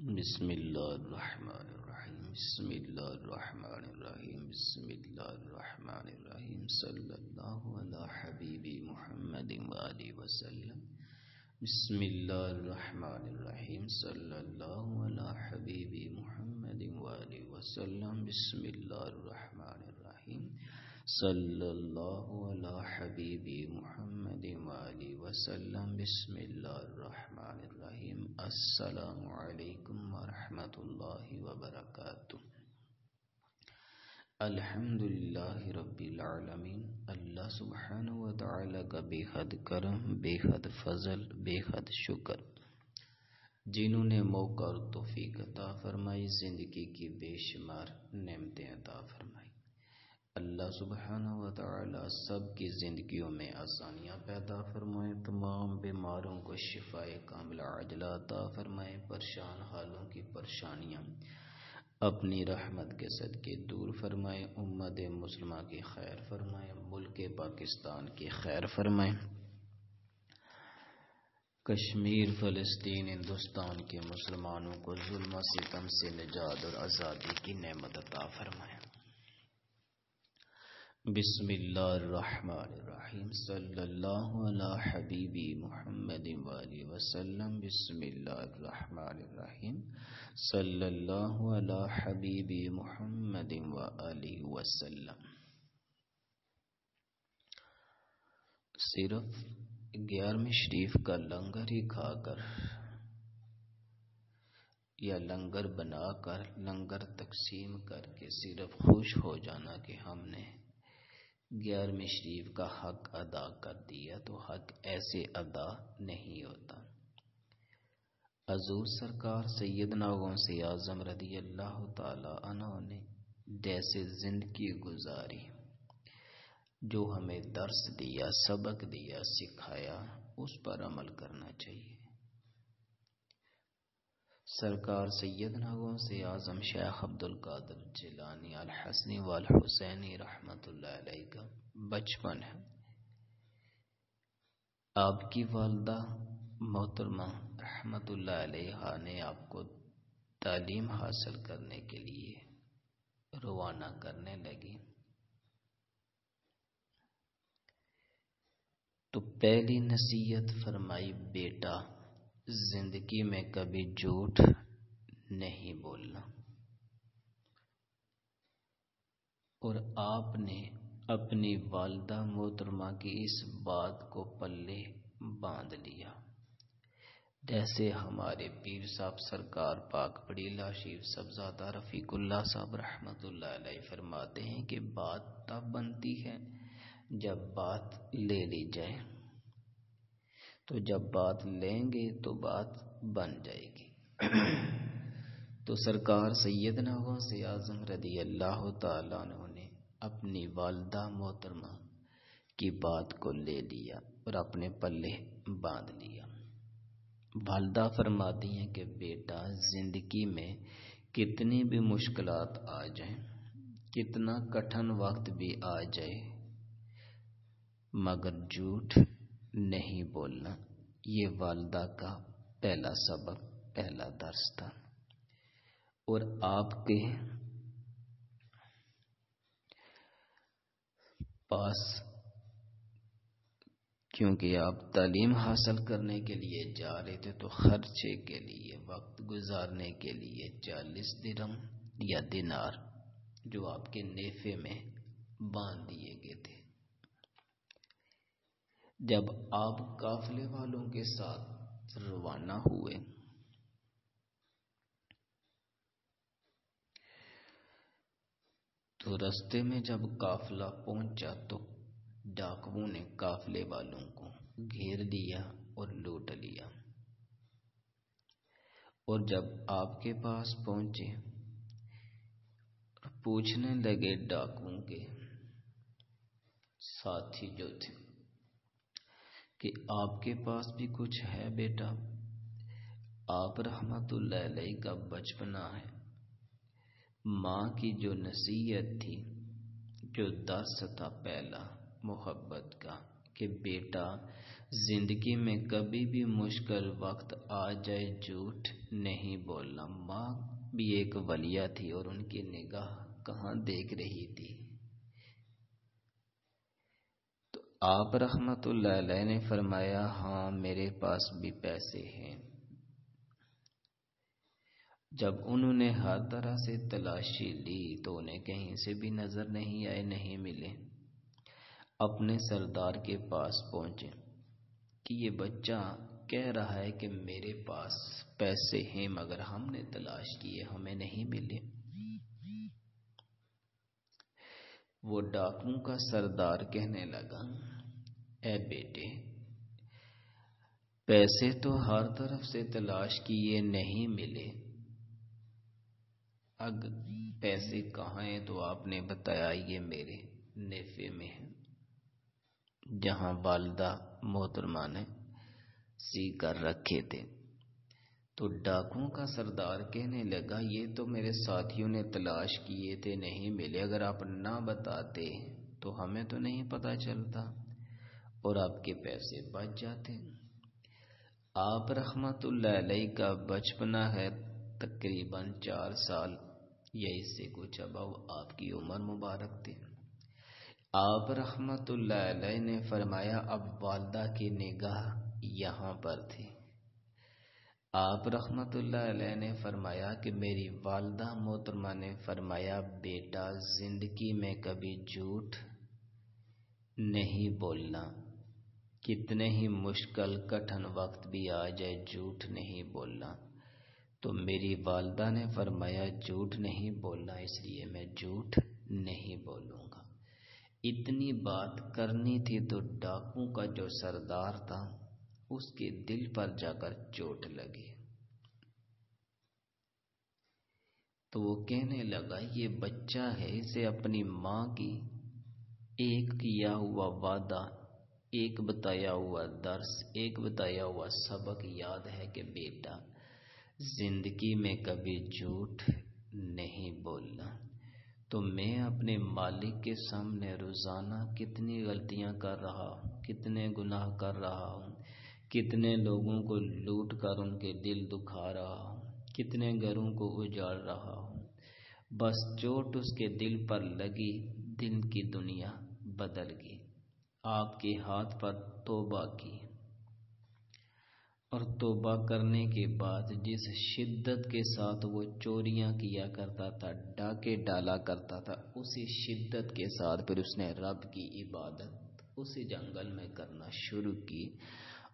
बिस्मिल्लाहिर्रहमानिर्रहीम बिस्मिल्लाहिर्रहमानिर्रहीम बिस्मिल्लाहिर्रहमानिर्रहीम सल्लल्लाहु अला हबीबी मुहम्मदिन व आलिहि वसल्लम बिस्मिल्लाहिर्रहमानिर्रहीम सल्लल्लाहु अला हबीबी मुहम्मदिन व आलिहि वसल्लम बिस्मिल्लाहिर्रहमानिर्रहीम सल्लल्लाहु हबीबी मुहम्मद वाली वसल्लम बिस्मिल्लाहिर्रहमानिर्रहीम अस्सलामु अलैकुम वरहमतुल्लाहि वबरकातुह अल्हम्दुलिल्लाहि रब्बिल आलमीन अल्लाह सुब्हानहु व तआला का बेहद करम बेहद फजल बेहद शुक्र जिन्होंने मौका और तौफीक अता फरमाई, ज़िंदगी की बेशुमार नेमतें अता फरमाई। अल्लाह सुबहाना व ताला सब की ज़िंदगियों में आसानियाँ पैदा फरमाए, तमाम बीमारों को शिफाए कामिला अजला अता फरमाए, परेशान हालों की परेशानियाँ अपनी रहमत के सदके दूर फरमाए, उम्मत मुसलमा की खैर फरमाए, मुल्क पाकिस्तान की खैर फरमाए। कश्मीर, फ़लस्तीन, हिंदुस्तान के मुसलमानों को जुल्म, सितम से निजात और आज़ादी की नेमत अता फरमाए। सल्लल्लाहु अला हबीबी मुहम्मद वाली वसल्लम। सल्लल्लाहु अला हबीबी मुहम्मद वाली वसल्लम। सिर्फ़ ग्यारहवीं शरीफ का लंगर ही खाकर या लंगर बनाकर, लंगर तकसीम करके सिर्फ़ खुश हो जाना कि हमने ग्यारहवीं शरीफ का हक अदा कर दिया तो हक ऐसे अदा नहीं होता। हजूर सरकार सैदना से आज़म रदी अल्लाह ने जैसे ज़िंदगी गुजारी, जो हमें दर्श दिया, सबक दिया, सिखाया, उस पर अमल करना चाहिए। सरकार सैयद नागों से आज़म शेख अब्दुल कादर जिलानी अल हसनी वाल हुसैनी रहमत का बचपन है। आपकी वालदा मोहतरमा रहमत ने आपको तालीम हासिल करने के लिए रवाना करने लगी। तो पहली नसीहत फरमाई, बेटा ज़िंदगी में कभी झूठ नहीं बोलना। और आपने अपनी वालदा मोहतरमा की इस बात को पल्ले बाँध लिया। जैसे हमारे पीर साहब सरकार पाक बड़ीला शीर सबजादा रफ़ीकुल्ला साहब रहमत फरमाते हैं कि बात तब बनती है जब बात ले ली जाए। तो जब बात लेंगे तो बात बन जाएगी। तो सरकार सैद सैदना से आज़म रदी अल्लाह तु ने अपनी वालदा मोहतरमा की बात को ले लिया और अपने पल्ले बाँध लिया। वालदा फरमाती हैं कि बेटा, ज़िंदगी में कितनी भी मुश्किलात आ जाए, कितना कठिन वक्त भी आ जाए, मगर झूठ नहीं बोलना। ये वालदा का पहला सबक, पहला दर्स था। और आपके पास, क्योंकि आप तालीम हासिल करने के लिए जा रहे थे तो खर्चे के लिए, वक्त गुजारने के लिए चालीस दिरम या दिनार, जो आपके नेफे में बाँध दिए गए थे। जब आप काफले वालों के साथ रवाना हुए। तो रास्ते में जब काफला पहुँचा तो डाकुओं ने काफले वालों को घेर दिया और लूट लिया। और जब आपके पास पहुँचे पूछने लगे डाकुओं के साथी जो थे कि आपके पास भी कुछ है बेटा? आप रहमतुल्लाह का बचपना है। माँ की जो नसीहत थी, जो दर्स था पहला मोहब्बत का, कि बेटा, ज़िंदगी में कभी भी मुश्किल वक्त आ जाए, झूठ नहीं बोलना। माँ भी एक वलिया थी और उनकी निगाह कहाँ देख रही थी तो आप रहमतुल्लाह ने फरमाया हाँ मेरे पास भी पैसे हैं। जब उन्होंने हर तरह से तलाशी ली तो उन्हें कहीं से भी नज़र नहीं आए, नहीं मिले। अपने सरदार के पास पहुँचे कि ये बच्चा कह रहा है कि मेरे पास पैसे हैं, मगर हमने तलाश किए हमें नहीं मिले। वो डाकू का सरदार कहने लगा ए बेटे, पैसे तो हर तरफ़ से तलाश किए नहीं मिले। अग, पैसे कहाँ हैं तो आपने बताया ये मेरे नेफे में है। जहाँ वालदा मोहतरमा ने सी कर रखे थे। तो डाकुओं का सरदार कहने लगा, ये तो मेरे साथियों ने तलाश किए थे, नहीं मिले। अगर आप ना बताते तो हमें तो नहीं पता चलता। और आपके पैसे बच जाते हैं। आप रहमतुल्लाह का बचपना है, तकरीबन चार साल। या इससे कुछ अब आपकी उम्र मुबारक थी। आप रहमतुल्लाह ने फरमाया, अब वालदा की निगाह यहाँ पर थी। आप रहमतुल्लाह ने फरमाया कि मेरी वालदा मोहतरमा ने फरमाया, बेटा, ज़िंदगी में कभी झूठ नहीं बोलना। कितने ही मुश्किल, कठिन वक्त भी आ जाए, झूठ नहीं बोलना। तो मेरी वालदा ने फरमाया, झूठ नहीं बोलना, इसलिए मैं झूठ नहीं बोलूँगा। इतनी बात करनी थी तो डाकू का जो सरदार था, उसके दिल पर जाकर चोट लगी। तो वो कहने लगा, ये बच्चा है, इसे अपनी माँ की एक किया हुआ वादा, एक बताया हुआ दर्स एक बताया हुआ सबक याद है कि बेटा, ज़िंदगी में कभी झूठ नहीं बोलना। तो मैं अपने मालिक के सामने रोज़ाना कितनी गलतियाँ कर रहा हूँ, कितने गुनाह कर रहा हूँ, कितने लोगों को लूट कर उनके दिल दुखा रहा हूँ, कितने घरों को उजाड़ रहा हूँ। बस चोट उसके दिल पर लगी, दिल की दुनिया। बदल गई। आपके हाथ पर तोबा की। और तोबा करने के बाद जिस शिद्दत के साथ वो चोरियाँ किया करता था, डाके डाला करता था, उसी शिद्दत के साथ फिर उसने रब की इबादत उसी जंगल में करना शुरू की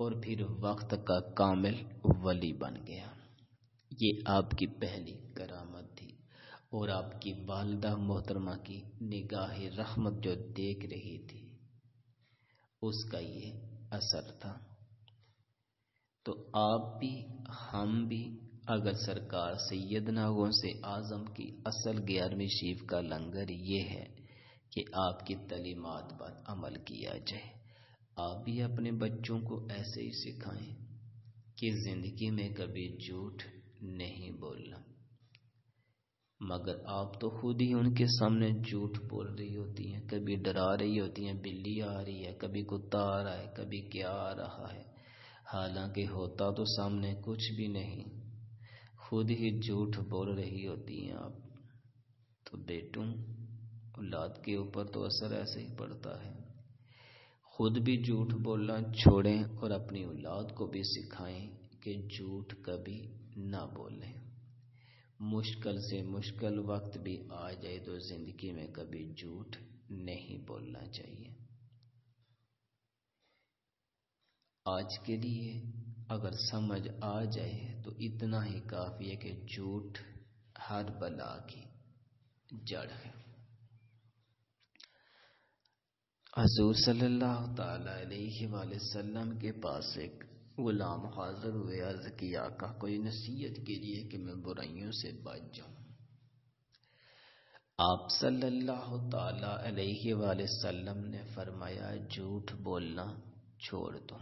और फिर वक्त का कामिल वली बन गया। ये आपकी पहली करामत थी। और आपकी वालदा मोहतरमा की निगाह रहमत जो देख रही थी, उसका ये असर था। तो आप भी, हम भी, अगर सरकार सैदना से आज़म की असल ग्यारहवीं शीफ का लंगर ये है कि आपकी तलीमत पर अमल किया जाए, आप भी अपने बच्चों को ऐसे ही सिखाएँ कि ज़िंदगी में कभी झूठ नहीं बोलना। मगर आप तो खुद ही उनके सामने झूठ बोल रही होती हैं। कभी डरा रही होती हैं, बिल्ली आ रही है, कभी कुत्ता आ रहा है, कभी क्या आ रहा है। हालाँकि होता तो सामने कुछ भी नहीं। खुद ही झूठ बोल रही होती हैं आप। तो बेटों, औलाद के ऊपर तो असर ऐसे ही पड़ता है। खुद भी झूठ बोलना छोड़ें और अपनी औलाद को भी सिखाएँ कि झूठ कभी ना बोलें। मुश्किल से मुश्किल वक्त भी आ जाए तो ज़िंदगी में कभी झूठ नहीं बोलना चाहिए। आज के लिए अगर समझ आ जाए तो इतना ही काफ़ी है कि झूठ हर बला की जड़ है। हजूर सल्लल्लाहु अलैहि वसल्लम के पास एक गुलाम हाजिर हुए अर्ज़ किया, का कोई नसीहत कीजिए कि मैं बुराइयों से बच जाऊँ। आप सल्लल्लाहु अलैहि वसल्लम ने फरमाया, झूठ बोलना छोड़ दो।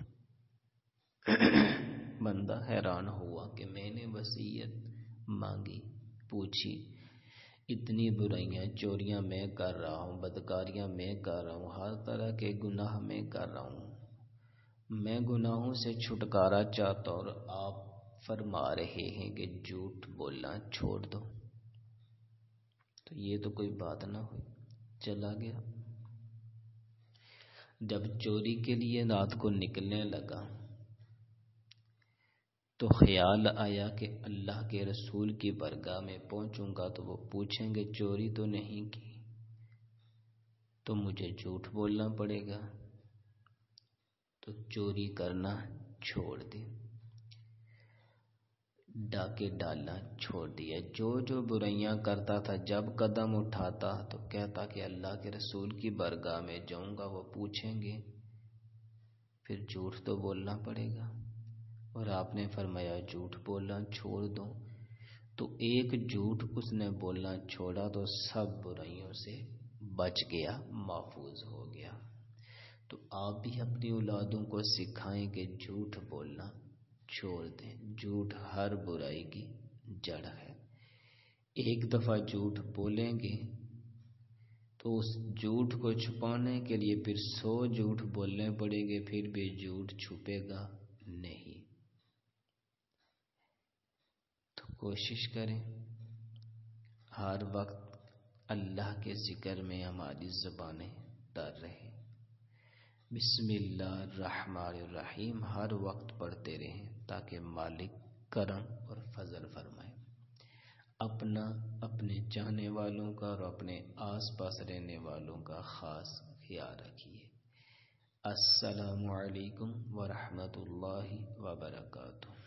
बंदा हैरान हुआ कि मैंने वसीयत मांगी, पूछी, इतनी बुराइयाँ, चोरियाँ मैं कर रहा हूँ, बदकारियाँ मैं कर रहा हूँ, हर तरह के गुनाह मैं कर रहा हूँ मैं गुनाहों से छुटकारा चाहता और आप फरमा रहे हैं कि झूठ बोलना छोड़ दो। तो ये तो कोई बात ना हुई। चला गया। जब चोरी के लिए रात को निकलने लगा तो ख्याल आया कि अल्लाह के रसूल की बरगाह में पहुंचूँगा तो वो पूछेंगे, चोरी तो नहीं की? तो मुझे झूठ बोलना पड़ेगा। तो चोरी करना छोड़ दी। डाके डालना छोड़ दिया। जो जो बुराइयाँ करता था, जब कदम उठाता तो कहता कि अल्लाह के रसूल की बरगाह में जाऊँगा, वो पूछेंगे। फिर झूठ तो बोलना पड़ेगा। और आपने फरमाया, झूठ बोलना छोड़ दो। तो एक झूठ उसने बोलना छोड़ा तो सब बुराइयों से बच गया, महफूज हो गया। तो आप भी अपनी औलादों को सिखाएँ कि झूठ बोलना छोड़ दें। झूठ हर बुराई की जड़ है। एक दफ़ा झूठ बोलेंगे तो उस झूठ को छुपाने के लिए फिर सौ झूठ बोलने पड़ेंगे, फिर भी झूठ छुपेगा नहीं। तो कोशिश करें, हर वक्त अल्लाह के ज़िक्र में हमारी ज़बानें तर रहे। बिस्मिल्लाहिर्रहमानिर्रहीम, हर वक्त पढ़ते रहें ताकि मालिक करम और फजल फरमाए। अपना, अपने चाहने वालों का और अपने आस पास रहने वालों का ख़ास ख्याल रखिए। अस्सलामुअलैकुम वरहमतुल्लाहि वबरकातुहू।